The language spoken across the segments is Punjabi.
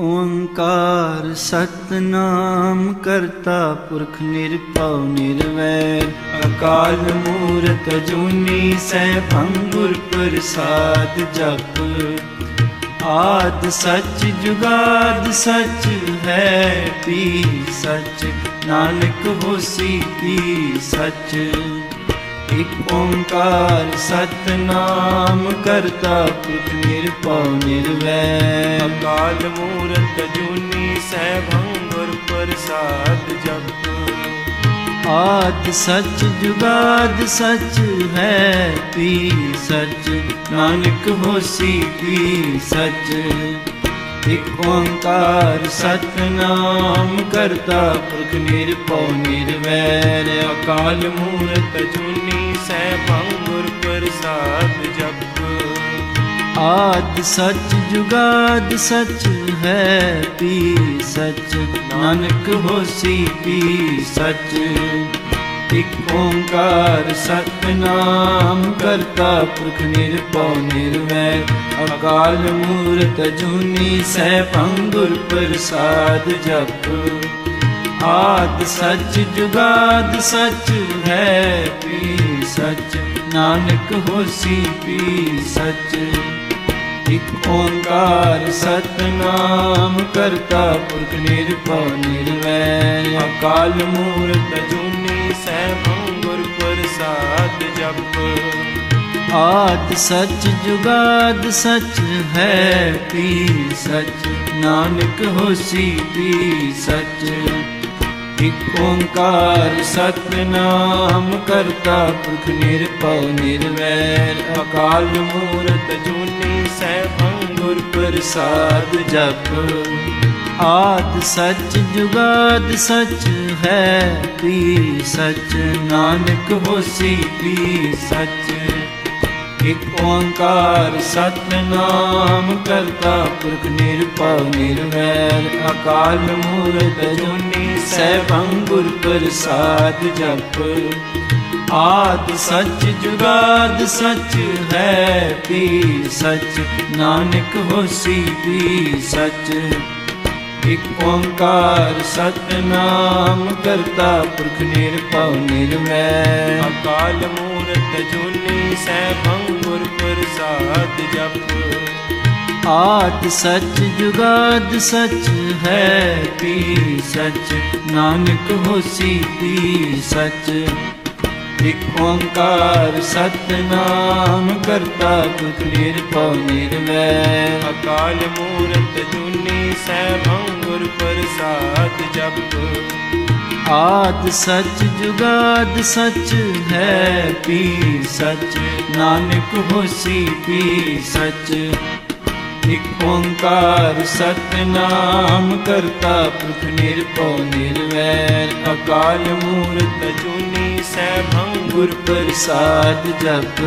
ਓੰਕਾਰ ਸਤਨਾਮ ਕਰਤਾ ਪੁਰਖ ਨਿਰਭਉ ਨਿਰਵੈਰ। ਅਕਾਲ ਮੂਰਤ ਜੁਨੀ ਸੈਭੰ ਗੁਰ ਪ੍ਰਸਾਦ ਜਪ। ਆਦ ਸੱਚ ਜੁਗਾਦ ਸੱਚ ਹੈ ਪੀ ਸੱਚ। ਨਾਨਕ ਹੋਸੀ ਪੀ ਸੱਚ। ਇਕ ਓੰਕਾਰ ਸਤਨਾਮ ਕਰਤਾ ਪੁਰਖ ਨਿਰਭਉ ਨਿਰਵੈਰ। ਅਕਾਲ ਮੂਰਤ ਜੂਨੀ ਸੈਭੰ ਗੁਰ ਪ੍ਰਸਾਦ ਜਪ। ਆਦ ਸੱਚ ਜੁਗਾਦ ਸੱਚ ਹੈ ਪੀ ਸੱਚ? ਨਾਨਕ ਹੋਸੀ ਪੀ ਸੱਚ? ਇਕ ਓੰਕਾਰ ਸਤਨਾਮ ਕਰਤਾ, ਪੁਰਖ ਨਿਰਭਉ ਨਿਰਵੈਰ, ਅਕਾਲ ਮੂਰਤ ਜੂਨੀ ਸੈਭੰ ਗੁਰ ਪ੍ਰਸਾਦ ਜਪ। ਆਦ ਸੱਚ ਜੁਗਾਦ ਸਚ ਹੈ, ਪੀ ਸੱਚ। ਨਾਨਕ ਹੋਸੀ, ਪੀ ਸੱਚ। ਇਕ ਓੰਕਾਰ ਸਤਨਾਮ ਕਰਤਾ ਪੁਰਖ ਨਿਰਭਉ ਨਿਰਵੈਰ ਅਕਾਲ ਮੂਰਤ ਜੁਨੀ ਸੈਭੰ ਗੁਰ ਪ੍ਰਸਾਦ ਜਪ। ਆਦ ਸੱਚ ਜੁਗਾਦ ਸੱਚ ਹੈ ਪੀ ਸੱਚ, ਨਾਨਕ ਹੋਸੀ ਪੀ ਸੱਚ। ਇਕ ਓੰਕਾਰ ਸਤਨਾਮ ਕਰਤਾ ਪੁਰਖ ਨਿਰਭਉ ਨਿਰਵੈਰ ਅਕਾਲ ਮੂਰਤ ਜੁਨੀ ਸੈਭੰ ਗੁਰ ਪ੍ਰਸਾਦ ਜਪ। ਆਦ ਸੱਚ ਜੁਗਾਦ ਸੱਚ ਹੈ ਪੀ ਸੱਚ, ਨਾਨਕ ਹੋਸੀ ਪੀ ਸੱਚ। ਇਕ ਓੰਕਾਰ ਸਤਨਾਮ ਕਰਤਾ ਪੁਰਖ ਨਿਰਭਉ ਨਿਰਵੈਰ, ਅਕਾਲ ਮੂਰਤ ਜੂਨੀ ਸੈਭੰ ਗੁਰ ਪ੍ਰਸਾਦ ਜਪ। ਆਦ ਸੱਚ ਜੁਗਾਦ ਸੱਚ ਹੈ ਪੀ ਸੱਚ ਨਾਨਕ ਹੋਸੀ ਪੀ ਸੱਚ। ਇਕ ਓੰਕਾਰ ਸਤਨਾਮ ਕਰਤਾ, ਪੁਰਖ ਨਿਰਭਉ ਨਿਰਵੈਰ, ਅਕਾਲ ਮੂਰਤ ਜੁਨੀ ਸੈਭੰ ਗੁਰ ਪ੍ਰਸਾਦ ਜਪ। ਆਦ ਸੱਚ ਜੁਗਾਦ ਸੱਚ ਹੈ ਪੀ ਸੱਚ। ਨਾਨਕ ਹੋਸੀ ਪੀ ਸੱਚ। ਇਕ ਓੰਕਾਰ ਸਤਨਾਮ ਕਰਤਾ ਪੁਰਖ ਨਿਰਭਉ ਨਿਰਵੈਰ ਅਕਾਲ ਮੂਰਤ ਜੂਨੀ ਸੈਭੰ ਗੁਰ ਪ੍ਰਸਾਦ ਜਪ। ਆਦ ਸੱਚ ਜੁਗਾਦ ਸੱਚ ਹੈ ਪੀ ਸੱਚ, ਨਾਨਕ ਹੋਸੀ ਪੀ ਸੱਚ। ਇਕ ਓੰਕਾਰ ਸਤਨਾਮ ਕਰਤਾ ਪੁਰਖ ਨਿਰਭਉ ਨਿਰਵੈਰ ਅਕਾਲ ਮੂਰਤ ਸੈਭੰ ਗੁਰ ਪ੍ਰਸਾਦ ਜਪ। ਆਦ ਸਚ ਜੁਗਾਦ ਸਚ ਹੈ ਪੀ ਸਚ, ਨਾਨਕ ਹੋਸੀ ਪੀ ਸੱਚ। ਇਕ ਓੰਕਾਰ ਸਤਨਾਮ ਕਰਤਾ ਪੁਰਖ ਨਿਰਭਉ ਨਿਰਵੈਰ, ਅਕਾਲ ਮੂਰਤ ਜੂਨੀ ਸੈਭੰ ਗੁਰ ਪ੍ਰਸਾਦ ਜਪ।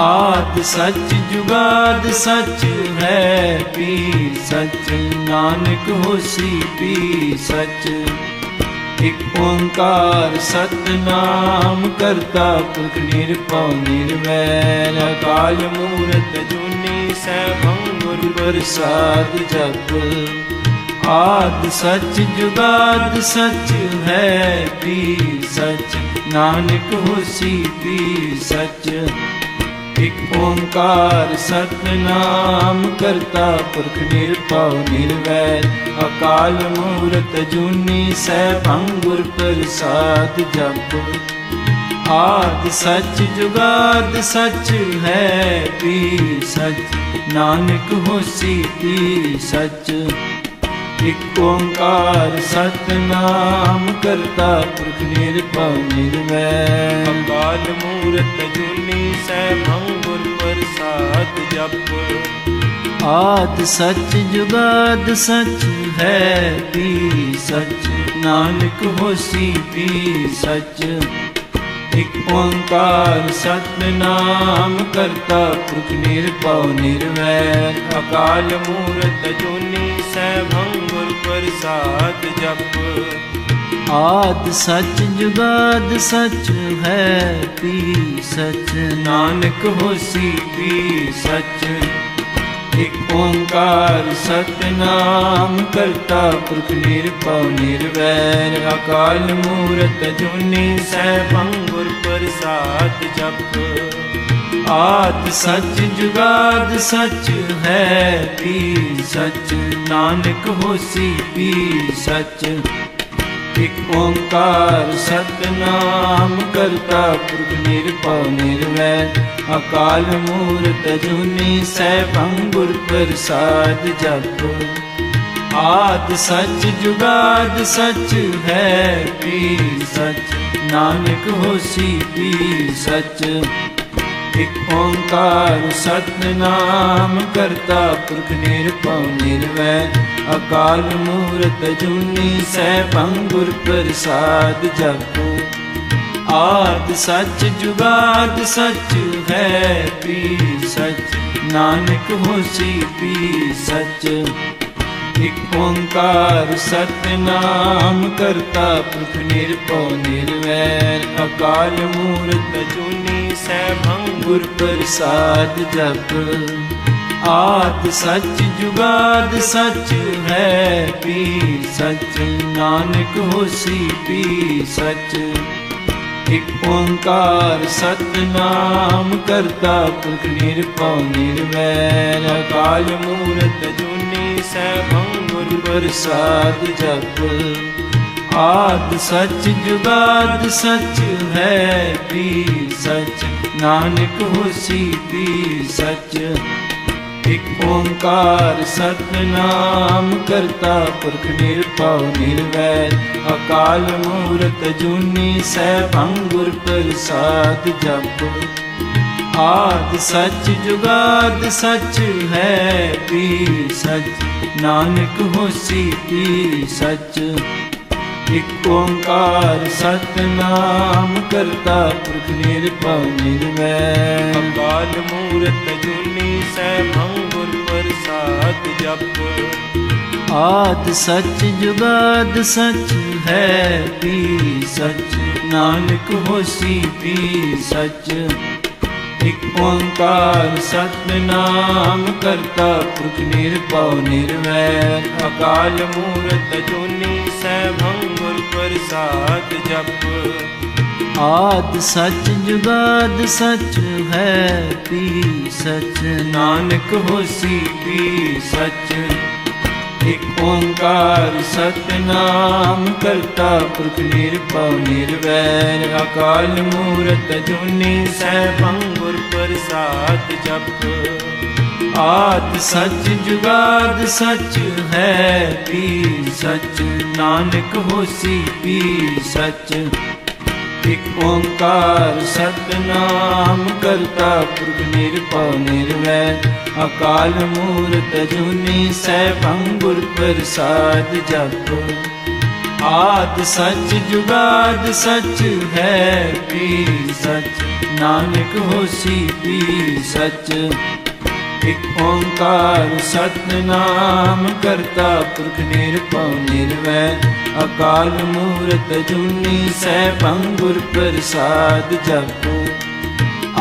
ਆਦ ਸੱਚ ਜੁਗਾਦ ਸੱਚ ਹੈ ਪੀ ਸੱਚ। ਨਾਨਕ ਹੋਸੀ ਪੀ ਸੱਚ। ਇਕ ਓੰਕਾਰ ਸਤਨਾਮ ਕਰਤਾ ਪੁਰਖ ਨਿਰਭਉ ਨਿਰਵੈਰ। ਅਕਾਲ ਮੂਰਤ ਜੁਨੀ ਸੈਭੰ ਗੁਰ ਪ੍ਰਸਾਦ ਜਪ। ਆਦ ਸੱਚ ਜੁਗਾਦ ਸੱਚ ਹੈ ਪੀ ਸੱਚ। ਨਾਨਕ ਹੋਸੀ ਪੀ ਸੱਚ। ਇਕ ਓੰਕਾਰ ਸਤਨਾਮ ਕਰਤਾ ਪੁਰਖ ਨਿਰਭਉ ਨਿਰਵੈਰ, ਅਕਾਲ ਮੂਰਤ ਜੂਨੀ ਸੈਭੰ ਗੁਰ ਪ੍ਰਸਾਦ ਜਪ। ਆਦ ਸੱਚ ਜੁਗਾਦ ਸੱਚ ਹੈ ਪੀ ਸੱਚ, ਨਾਨਕ ਹੋਸੀ ਪੀ ਸੱਚ। ਇਕ ਓੰਕਾਰ ਸਤਨਾਮ ਕਰਤਾ ਪੁਰਖ ਨਿਰਭਉ ਨਿਰਵੈਰ। ਅਕਾਲ ਮੂਰਤ ਜੂਨੀ ਸੈਭੰ ਗੁਰ ਪ੍ਰਸਾਦ ਜਪ। ਆਦ ਸੱਚ ਜੁਗਾਦ ਸੱਚ ਹੈ ਪੀ ਸੱਚ ਨਾਨਕ ਹੋਸੀ ਪੀ ਸੱਚ। ਇਕ ਓੰਕਾਰ ਸਤਨਾਮ ਕਰਤਾ ਪੁਰਖ ਨਿਰਭਉ ਨਿਰਵੈਰ। ਅਕਾਲ ਮੂਰਤ ਜੂਨੀ ਸੈਭੰ ਗੁਰ ਪ੍ਰਸਾਦ ਜਪ। ਆਦ ਸੱਚ ਜੁਗਾਦ ਸੱਚ ਹੈ ਪੀ ਸੱਚ। ਨਾਨਕ ਹੋਸੀ ਪੀ ਸੱਚ। ਇਕ ਓੰਕਾਰ ਸਤਨਾਮ ਕਰਤਾ ਪੁਰਖ ਨਿਰਭਉ ਨਿਰਵੈਰ। ਅਕਾਲ ਮੂਰਤ ਜੁਨੀ ਸੈਭੰ ਗੁਰ ਪ੍ਰਸਾਦ ਜਪ। ਆਦ ਸੱਚ, ਜੁਗਾਦ ਸੱਚ ਹੈ ਪੀ ਸੱਚ। ਨਾਨਕ ਹੋਸੀ ਪੀ ਸੱਚ। ਇਕ ਓੰਕਾਰ ਸਤਨਾਮ ਕਰਤਾ, ਪੁਰਖ ਨਿਰਭਉ ਨਿਰਵੈਰ ਅਕਾਲ ਮੂਰਤ ਜੁਨੀ ਸੈਭੰ ਗੁਰ ਪ੍ਰਸਾਦ ਜਪ। ਆਦ ਸੱਚ, ਜੁਗਾਦ ਸੱਚ ਹੈ ਪੀ ਸੱਚ। ਨਾਨਕ ਹੋਸੀ ਪੀ ਸੱਚ। ਇਕ ਓੰਕਾਰ ਸਤਨਾਮ ਕਰਤਾ, ਪੁਰਖ ਨਿਰਭਉ ਨਿਰਵੈਰ ਅਕਾਲ ਮੂਰਤ ਜੁਨੀ ਸੈਭੰ ਗੁਰ ਪ੍ਰਸਾਦ ਜਪੋ। ਆਦ ਸੱਚ ਜੁਗਾਦ ਸੱਚ ਹੈ ਪੀ ਸੱਚ, ਨਾਨਕ ਹੋਸੀ ਪੀ ਸੱਚ। ਇਕ ਓੰਕਾਰ ਸਤਨਾਮ ਕਰਤਾ, ਪੁਰਖ ਨਿਰਭਉ ਨਿਰਵੈਰ ਅਕਾਲ ਮੂਰਤ ਜੁਨੀ ਸੈਭੰ ਗੁਰ ਪ੍ਰਸਾਦ ਜਪ। ਆਦ ਸੱਚ ਜੁਗਾਦ ਸੱਚ ਹੈ ਪੀ ਸੱਚ। ਨਾਨਕ ਹੋਸੀ ਪੀ ਸੱਚ। ਇਕ ਓੰਕਾਰ ਸਤਨਾਮ ਕਰਤਾ ਪੁਰਖ ਨਿਰਭਉ ਨਿਰਵੈਰ। ਅਕਾਲ ਮੂਰਤ ਜੁਨੀ ਸੈਭੰ ਗੁਰ ਪ੍ਰਸਾਦ ਜਪ। ਆਦ ਸੱਚ ਜੁਗਾਦ ਸੱਚ ਹੈ ਪੀ ਸੱਚ। ਨਾਨਕ ਹੋਸੀ ਪੀ ਸੱਚ, ਇਕ ਓੰਕਾਰ ਸਤਨਾਮ ਕਰਤਾ, ਪੁਰਖ ਨਿਰਭਉ ਨਿਰਵੈਰ, ਅਕਾਲ ਮੂਰਤ ਜੂਨੀ ਸੈਭੰ ਗੁਰ ਪ੍ਰਸਾਦ ਜਪ। ਆਦ ਸੱਚ ਜੁਗਾਦ ਸੱਚ ਹੈ ਪੀ ਸੱਚ, ਨਾਨਕ ਹੋਸੀ ਪੀ ਸੱਚ। ਇਕ ਓੰਕਾਰ ਸਤਨਾਮ ਕਰਤਾ ਪੁਰਖ ਨਿਰਭਉ ਨਿਰਵੈਰ। ਅਕਾਲ ਮੂਰਤ ਜੁਨੀ ਸੈਭੰ ਗੁਰ ਪ੍ਰਸਾਦ ਜਪ। ਆਦ ਸੱਚ ਜੁਗਾਦ ਸੱਚ ਹੈ ਪੀ ਸੱਚ। ਨਾਨਕ ਹੋਸੀ ਪੀ ਸੱਚ। ਇਕ ਓੰਕਾਰ ਸਤਨਾਮ ਕਰਤਾ ਪੁਰਖ ਨਿਰਭਉ ਨਿਰਵੈਰ। ਅਕਾਲ ਮੂਰਤ ਜੁਨੀ ਸੈਭੰ ਗੁਰ ਪ੍ਰਸਾਦ ਜਪ। ਆਦ ਸੱਚ ਜੁਗਾਦ ਸੱਚ ਹੈ ਪੀ ਸੱਚ। ਨਾਨਕ ਹੋਸੀ ਪੀ ਸੱਚ। ਇਕ ਓੰਕਾਰ ਸਤਨਾਮ ਕਰਤਾ ਪੁਰਖ ਨਿਰਭਉ ਨਿਰਵੈਰ, ਅਕਾਲ ਮੂਰਤ ਜੁਨੀ ਸੈਭੰ ਗੁਰ ਪ੍ਰਸਾਦ ਜਪ। ਆਦ ਸੱਚ ਜੁਗਾਦ ਸੱਚ ਹੈ ਪੀ ਸੱਚ, ਨਾਨਕ ਹੋਸੀ ਪੀ ਸੱਚ। ਇਕ ਓੰਕਾਰ ਸਤਨਾਮ ਕਰਤਾ ਪੁਰਖ ਨਿਰਭਉ ਨਿਰਵੈਰ ਅਕਾਲ ਮੂਰਤ ਜੁਨੀ ਸੈਭੰ ਗੁਰ ਪ੍ਰਸਾਦ ਜਪ ਆਦ ਸੱਚ ਜੁਗਾਦ ਸੱਚ ਹੈ ਪੀ ਸੱਚ, ਨਾਨਕ ਹੋਸੀ ਪੀ ਸੱਚ। ਇਕ ਓੰਕਾਰ ਸਤਨਾਮ ਕਰਤਾ ਪੁਰਖ ਨਿਰਭਉ ਨਿਰਵੈਰ ਅਕਾਲ ਮੂਰਤ ਜੁਨੀ ਸੈ ਗੁਰ ਪ੍ਰਸਾਦ ਜਪੋ।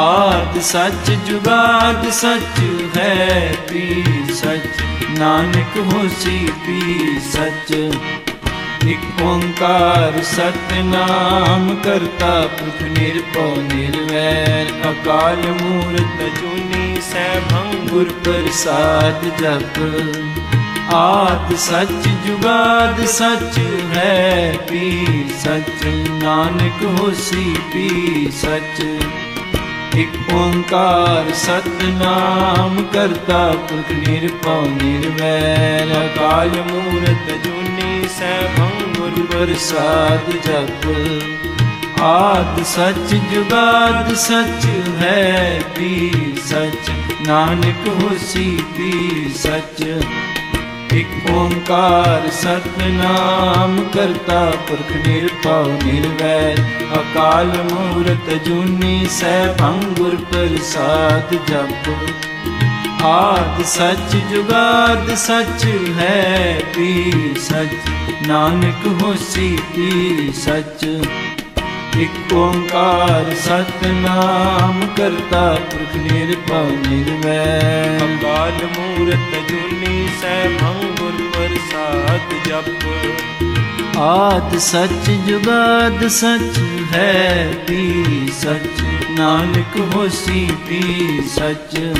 ਆਦ ਸੱਚ ਜੁਗਾਦ ਸੱਚ ਹੈ ਪੀ ਸੱਚ। ਨਾਨਕ ਹੋਸੀ ਪੀ ਸੱਚ। ਇਕ ਓੰਕਾਰ ਸਤਨਾਮ ਕਰਤਾ ਪੁਰਖ ਨਿਰਭਉ ਨਿਰਵੈਰ। ਅਕਾਲ ਮੂਰਤ ਜੁਨੀ ਸੈਭੰ ਗੁਰ ਪ੍ਰਸਾਦ ਜਪ। ਆਦ ਸੱਚ ਜੁਗਾਦ ਸੱਚ ਹੈ ਪੀ ਸੱਚ, ਨਾਨਕ ਹੋਸੀ ਪੀ ਸੱਚ। ਇਕ ਓੰਕਾਰ ਸਤਨਾਮ ਕਰਤਾ, ਪੁਰਖ ਨਿਰਭਉ ਨਿਰਵੈਰ। ਅਕਾਲ ਮੂਰਤ ਜੁਨੀ ਸੈਭੰ ਗੁਰ ਪ੍ਰਸਾਦ ਜਪ। ਆਦ ਸੱਚ ਜੁਗਾਦ ਸੱਚ ਹੈ ਪੀ ਸੱਚ, ਨਾਨਕ ਹੋਸੀ ਪੀ ਸੱਚ। ਇਕ ਓੰਕਾਰ ਸਤਨਾਮ ਕਰਤਾ ਪੁਰਖ ਨਿਰਭਉ ਨਿਰਵੈਰ, ਅਕਾਲ ਮੂਰਤ ਜੂਨੀ ਸੈਭੰ ਗੁਰ ਪ੍ਰਸਾਦ ਜਪ। ਆਦ ਸੱਚ ਜੁਗਾਦ ਸੱਚ ਹੈ ਪੀ ਸੱਚ, ਨਾਨਕ ਹੋਸੀ ਪੀ ਸੱਚ। ਇਕ ਓੰਕਾਰ ਸਤਨਾਮ ਕਰਤਾ ਪੁਰਖ ਨਿਰਭਉ ਨਿਰਵੈਰ। ਅਕਾਲ ਮੂਰਤ ਜੁਨੀ ਸੈਭੰ ਗੁਰ ਪ੍ਰਸਾਦ ਜਪ। ਆਦ ਸੱਚ ਜੁਗਾਦ ਸੱਚ ਹੈ ਵੀ ਸੱਚ। ਨਾਨਕ ਹੋਸੀ ਵੀ ਸੱਚ।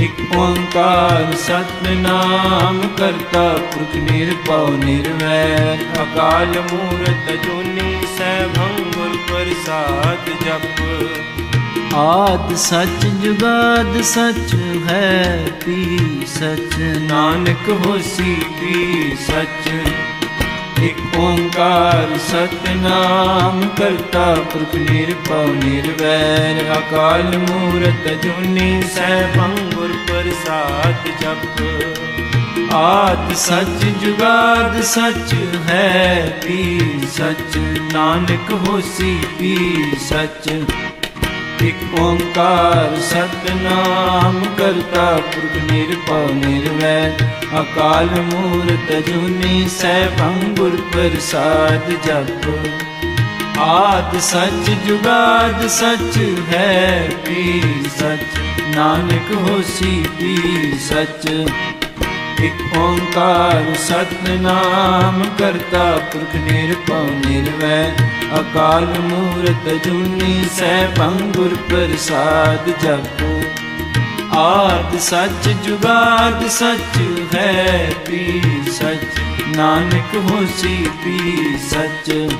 ਇਕ ਓੰਕਾਰ ਸਤਨਾਮ ਕਰਤਾ ਪੁਰਖ ਨਿਰਭਉ ਨਿਰਵੈਰ। ਅਕਾਲ ਮੂਰਤ ਜੁਨੀ ਸੈਭੰ ਗੁਰ ਪ੍ਰਸਾਦ ਜਪ। ਆਦ ਸਚ ਜੁਗਾਦ ਸੱਚ ਹੈ ਪੀ ਸਚ, ਨਾਨਕ ਹੋਸੀ ਵੀ ਸੱਚ। ਇਕ ਓੰਕਾਰ ਸਤਨਾਮ ਕਰਤਾ ਪੁਰਖ ਨਿਰਭਉ ਨਿਰਵੈਰ, ਅਕਾਲ ਮੂਰਤ ਜੁਨੀ ਸੈਭੰ ਗੁਰ ਪ੍ਰਸਾਦ ਜਪ। ਆਦ ਸੱਚ ਜੁਗਾਦ ਸੱਚ ਹੈ ਪੀ ਸੱਚ। ਨਾਨਕ ਹੋਸੀ ਵੀ ਸੱਚ। ਇਕ ਓੰਕਾਰ ਸਤਨਾਮ ਕਰਤਾ ਪੁਰਖ ਨਿਰਭਉ ਨਿਰਵੈਰ ਅਕਾਲ ਮੂਰਤ ਜੁਨੀ ਸੈਭੰ ਗੁਰ ਪ੍ਰਸਾਦ ਜਪ। ਆਦ ਸੱਚ ਜੁਗਾਦ ਸੱਚ ਹੈ ਪੀ ਸੱਚ। ਨਾਨਕ ਹੋਸੀ ਵੀ ਸੱਚ। ਇਕ ਓੰਕਾਰ ਸਤਨਾਮ ਕਰਤਾ, ਪੁਰਖ ਨਿਰਭਉ ਨਿਰਵੈਰ ਅਕਾਲ ਮੂਰਤ ਜੁਨੀ ਸੈਭੰ ਪੰਗੁਰ ਪ੍ਰਸਾਦ ਜਪੋ। ਆਦ ਸੱਚ ਜੁਗਾਦ ਸੱਚ ਹੈ ਵੀ ਸੱਚ। ਨਾਨਕ ਹੋਸੀ ਵੀ ਸੱਚ।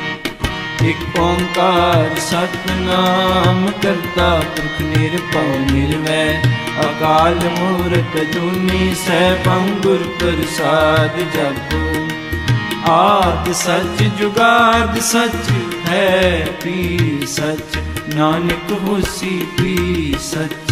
ਇਕ ਓੰਕਾਰ ਸਤਨਾਮ ਕਰਤਾ ਪੁਰਖ ਨਿਰਭਉ ਨਿਰਵੈਰ ਅਕਾਲ ਮੂਰਤ ਜੂਨੀ ਸੈਭੰ ਗੁਰ ਪ੍ਰਸਾਦ ਜਪੋ। ਆਦ ਸੱਚ ਜੁਗਾਦ ਸੱਚ ਹੈ ਪੀ ਸੱਚ, ਨਾਨਕ ਹੋਸੀ ਪੀ ਸੱਚ।